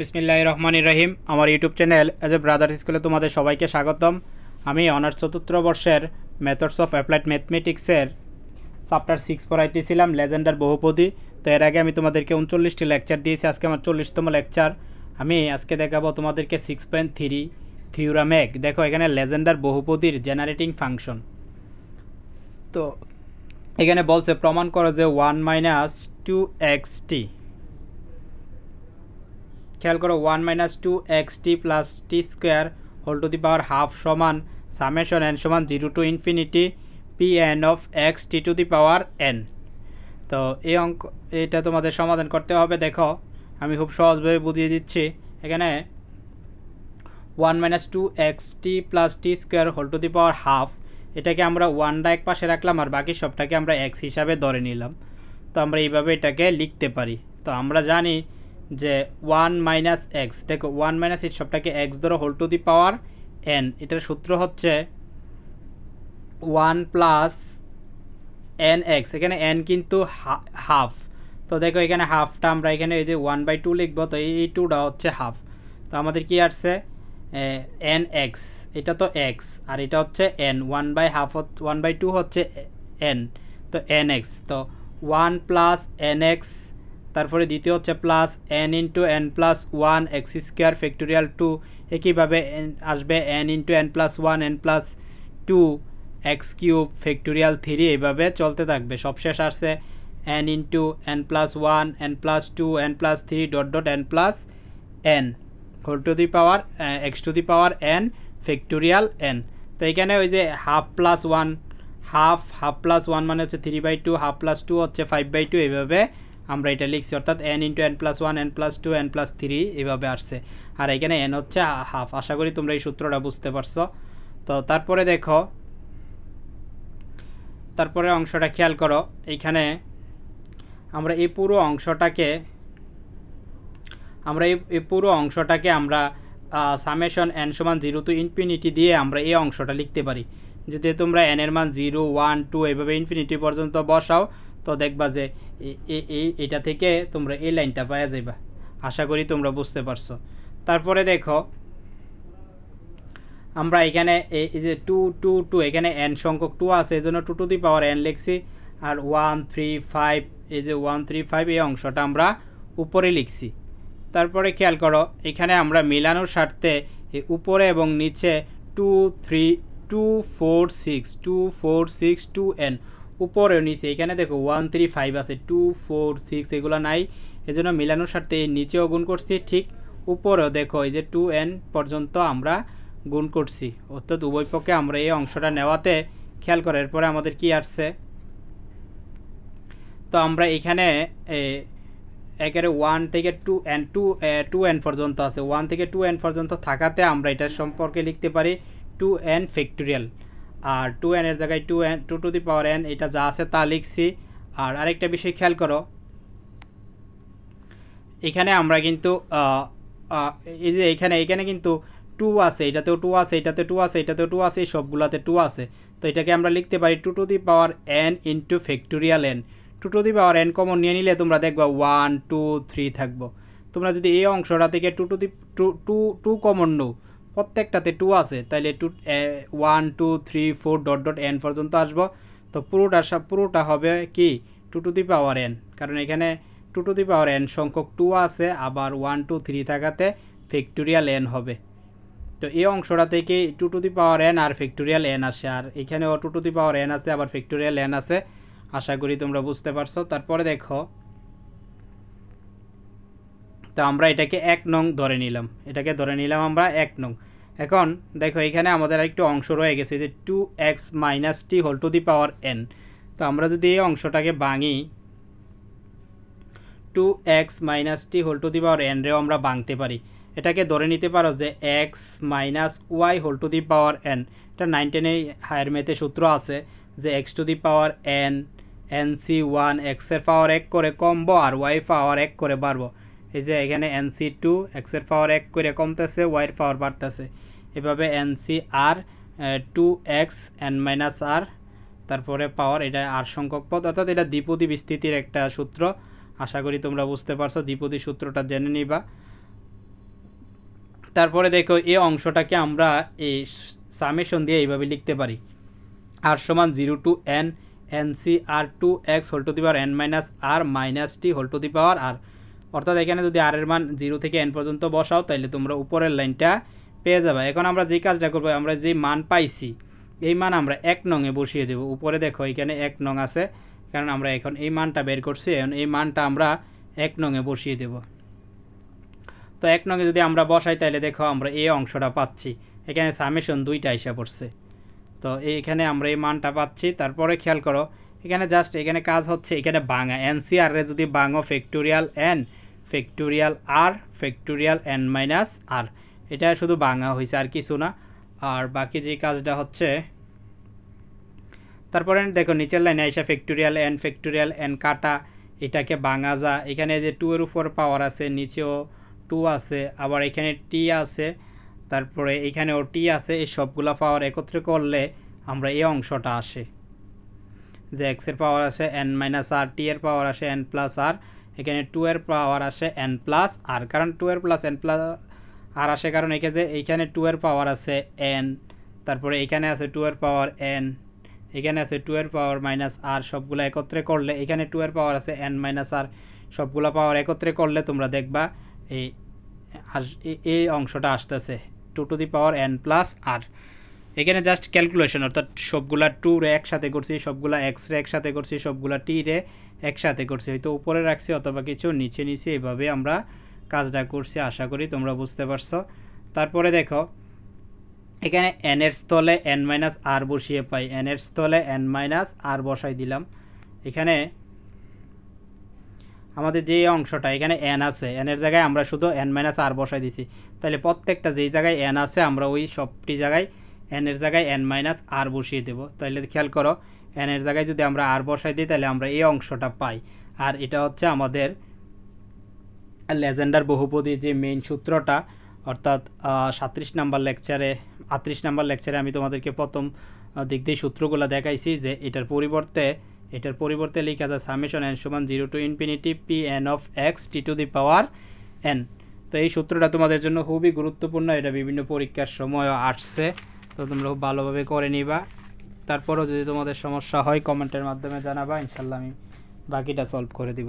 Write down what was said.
বিসমিল্লাহ রহমান রহিম আমার YouTube channel as a brother স্কুলে তোমাদের সবাইকে স্বাগতম। আমি অনার্স চতুর্থ বর্ষের মেথডস অফ অ্যাপ্লাইড ম্যাথমেটিক্সের চ্যাপ্টার সিক্স পড়াইতেছিলাম, লেজেন্ডার বহুপদী। তো এর আগে আমি তোমাদেরকে উনচল্লিশটি লেকচার দিয়েছি, আজকে আমার চল্লিশতম লেকচার। আমি আজকে দেখাবো তোমাদেরকে সিক্স পয়েন্ট থ্রি থিওরামেক দেখো, এখানে লেজেন্ডার বহুপদীর জেনারেটিং ফাংশন তো এখানে বলছে, প্রমাণ করো যে one minus two x t খেয়াল করো one minus two x t plus t square whole to the power half সমান সামেশন এন সমান zero to infinity p n of x t to the power n তো এই অঙ্ক, এটা তোমাদের সমাধান করতে হবে, দেখো, আমি খুব সহজভাবে বুঝিয়ে দিচ্ছি। এখানে one minus two x t plus t square whole to the power half এটাকে আমরা ওয়ানটা এক পাশে রাখলাম আর বাকি সবটাকে আমরা এক্স হিসাবে ধরে নিলাম। তো আমরা এইভাবে এটাকে লিখতে পারি। তো আমরা জানি যে ওয়ান মাইনাস এক্স দেখো ওয়ান মাইনাস এই সবটাকে এক্স ধরো whole to the power n এটার সূত্র হচ্ছে ওয়ান প্লাস এন এক্স এখানে এন কিন্তু হাফ তো দেখো, এখানে হাফটা আমরা এখানে এই যে ওয়ান বাই টু লিখব, তো এই টুটা হচ্ছে হাফ তো আমাদের কি আসছে? এন এক্স এটা তো এক্স আর এটা হচ্ছে n one by half one by two হচ্ছে এন তো এন এক্স তো ওয়ান প্লাস এন এক্স তারপরে দ্বিতীয় হচ্ছে plus n into n plus one x square factorial two একইভাবে আসবে n into n plus one n plus two x cube factorial three এইভাবে চলতে থাকবে। সবশেষ আসছে n into n plus one n plus two n plus three dot dot n plus n whole to the power x to the power n factorial n তো এখানে ওই যে half plus one half half plus one মানে হচ্ছে three by two half plus two হচ্ছে five by two এইভাবে আমরা এটা লিখছি, অর্থাৎ n into n plus one n plus two n plus three এইভাবে আসছে। আর এখানে এন হচ্ছে হাফ আশা করি তোমরা এই সূত্রটা বুঝতে পারছ। তো তারপরে দেখো, তারপরে অংশটা খেয়াল করো এইখানে আমরা এই পুরো অংশটাকে, আমরা এই পুরো অংশটাকে আমরা সামেশন এন সমান জিরো টু ইনফিনিটি দিয়ে আমরা এই অংশটা লিখতে পারি। যদি তোমরা এনের মান জিরো ওয়ান টু এইভাবে ইনফিনিটি পর্যন্ত বসাও তো দেখবা যে এটা থেকে তোমরা এই লাইনটা পাওয়া যাইবা। আশা করি তোমরা বুঝতে পারছ। তারপরে দেখো, আমরা এখানে এই যে টু টু টু, এখানে এন সংখ্যক টু আছে, এই জন্য two to the power n লিখছি। আর ওয়ান, থ্রি, ফাইভ, এই যে ওয়ান, থ্রি, ফাইভ, এই অংশটা আমরা উপরে লিখছি। তারপরে খেয়াল করো, এখানে আমরা মিলানোর স্বার্থে উপরে এবং নিচে two, three, two, four, six, two, four, six, two, n উপরেও নিচে। এখানে দেখো ওয়ান থ্রি ফাইভ আছে। টু ফোর সিক্স এগুলো নাই। এজন্য মিলানোর এই নিচেও গুণ করছি। ঠিক উপরেও দেখো এই যে টু এন পর্যন্ত আমরা গুণ করছি। অর্থাৎ উভয় পক্ষে আমরা এই অংশটা নেওয়াতে খেয়াল করে, এরপরে আমাদের কি আসছে? তো আমরা এখানে একেবারে ওয়ান থেকে two n two two n পর্যন্ত আছে। ওয়ান থেকে টু এন পর্যন্ত থাকাতে আমরা এটার সম্পর্কে লিখতে পারি টু এন ফ্যাক্টোরিয়াল আর টু এনের জায়গায় two n two to the power n এটা যা আছে তা লিখছি। আর আরেকটা বিষয় খেয়াল করো। এখানে আমরা কিন্তু এই যে এখানে এখানে কিন্তু টু আছে, এটাতেও টু আছে, এটাতে টু আছে, এটাতেও টু আছে, এই সবগুলোতে টু আছে। তো এটাকে আমরা লিখতে পারি two to the power n into factorial n two to the power n common নিয়ে নিলে তোমরা দেখবা ওয়ান টু থ্রি থাকব। তোমরা যদি এই অংশটা থেকে two to the two two two common no প্রত্যেকটাতে টু আছে, তাইলে two one two three four dot dot n পর্যন্ত আসব। তো পুরোটা সব পুরোটা হবে কি? Two to the power n কারণ এখানে two to the power n সংখ্যক টু আছে, আবার ওয়ান টু থ্রি থাকাতে ফ্যাক্টোরিয়াল এন হবে। তো এই অংশটা থেকে two to the power n R factorial n আসে, আর এখানেও two to the power n আছে, আবার ফ্যাক্টোরিয়াল এন আছে। আশা করি তোমরা বুঝতে পারছ। তারপরে দেখো, তো আমরা এটাকে এক নং ধরে নিলাম। এটাকে ধরে নিলাম আমরা এক নং। এখন দেখো এখানে আমাদের একটু অংশ রয়ে গেছে যে two x minus t whole to the power n তো আমরা যদি এই অংশটাকে ভাঙি two x minus t whole to the power n রেও আমরা ভাঙতে পারি। এটাকে ধরে নিতে পারো যে x minus y whole to the power n এটা নাইন টেনে হায়ার মেথে সূত্র আছে যে x to the power n n c one এক্সের পাওয়ার এক করে কমবো আর ওয়াই পাওয়ার এক করে বাড়বো। এই যে এখানে এন সি টু এক্সের পাওয়ার এক করে কমতেছে ওয়াইয়ের পাওয়ার বাড়তেছে। এভাবে n c r two x n minus r তারপরে পাওয়ার এটা আর সংখ্যক পদ, অর্থাৎ এটা দ্বিপদী বিস্তৃতির একটা সূত্র। আশা করি তোমরা বুঝতে পারছ, দ্বিপদী সূত্রটা জেনে নিবা। তারপরে দেখো এই অংশটাকে আমরা এই সামেশন দিয়ে এইভাবে লিখতে পারি। আর সমান zero to n n c r two x whole to the power n minus r minus t whole to the power r অর্থাৎ এখানে যদি আর এর মান জিরো থেকে এন পর্যন্ত বসাও তাহলে তোমরা উপরের লাইনটা পেয়ে যাবে। এখন আমরা যে কাজটা করব, আমরা যে মান পাইছি, এই মান আমরা এক নংয়ে বসিয়ে দেব। উপরে দেখো, এখানে এক নং আছে, কারণ আমরা এখন এই মানটা বের করছি, এখন এই মানটা আমরা এক নংয়ে বসিয়ে দেব। তো এক নঙে যদি আমরা বসাই, তাহলে দেখো আমরা এই অংশটা পাচ্ছি। এখানে সামেশন দুইটা হিসাব পড়ছে। তো এইখানে আমরা এই মানটা পাচ্ছি। তারপরে খেয়াল করো, এখানে জাস্ট এখানে কাজ হচ্ছে, এখানে বাঙা এনসিআরে যদি বাঙো factorial n factorial r factorial n minus r এটা শুধু বাঙা হয়েছে আর কিছু না। আর বাকি যে কাজটা হচ্ছে, তারপরে দেখো নিচের লাইনে আইসা ফ্যাক্টোরিয়াল এন ফ্যাক্টোরিয়াল এন কাটা, এটাকে বাঙা যা। এখানে যে টু এর উপর পাওয়ার আছে, নিচেও টু আছে, আবার এখানে টি আছে, তারপরে এখানেও টি আছে, এই সবগুলা পাওয়ার একত্রে করলে আমরা এই অংশটা আসে। যে এক্সের পাওয়ার আসে এন মাইনাস আর টি এর পাওয়ার আসে এন প্লাস আর এখানে টু এর পাওয়ার আসে এন প্লাস আর কারণ টু এর প্লাস এন প্লাস আর আসে কারণ এখানে যে এইখানে টু এর পাওয়ার আছে এন তারপরে এখানে আছে টু এর পাওয়ার এন এখানে আছে টু এর পাওয়ার মাইনাস আর সবগুলো একত্রে করলে এখানে টু এর পাওয়ার আছে এন মাইনাস আর সবগুলো পাওয়ার একত্রে করলে তোমরা দেখবা এই এই অংশটা আসতেছে two to the power n plus r এখানে জাস্ট ক্যালকুলেশন অর্থাৎ সবগুলা টু রে একসাথে করছি, সবগুলা এক্স রে একসাথে করছি, সবগুলা টি রে একসাথে করছি, হয়তো উপরে রাখছি অথবা কিছু নিচে নিচে এভাবে আমরা কাজটা করছি, আশা করি তোমরা বুঝতে পারছ। তারপরে দেখো, এখানে এন এর স্থলে এন মাইনাস আর বসিয়ে পাই। এন এর স্থলে এন মাইনাস আর বসাই দিলাম। এখানে আমাদের যে অংশটা, এখানে এন আছে এনের জায়গায় আমরা শুধু এন মাইনাস আর বসাই দিছি। তাহলে প্রত্যেকটা যেই জায়গায় এন আছে, আমরা ওই সবটি জায়গায় এনের জায়গায় এন মাইনাস আর বসিয়ে দেবো। তাহলে খেয়াল করো এনের জায়গায় যদি আমরা আর বসাই দিই, তাহলে আমরা এই অংশটা পাই। আর এটা হচ্ছে আমাদের লেজেন্ডার বহুপদী যে মেইন সূত্রটা, অর্থাৎ সাত্রিশ নাম্বার লেকচারে আটত্রিশ নাম্বার লেকচারে আমি তোমাদেরকে প্রথম দিক দিয়ে সূত্রগুলো দেখাইছি যে এটার পরিবর্তে এটার পরিবর্তে লেখা যায় সামেশন এন সমান zero to infinity p n of x t to the power n তো এই সূত্রটা তোমাদের জন্য খুবই গুরুত্বপূর্ণ, এটা বিভিন্ন পরীক্ষার সময়ও আসছে, তো তোমরা খুব ভালোভাবে করে নিবা। তারপরও যদি তোমাদের সমস্যা হয় কমেন্টের মাধ্যমে জানাবা ইনশাল্লাহ আমি বাকিটা সলভ করে দিব।